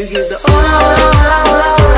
You hear the oh. oh, oh, oh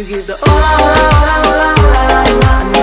You give the oh, la, la, la, la, la, la, la.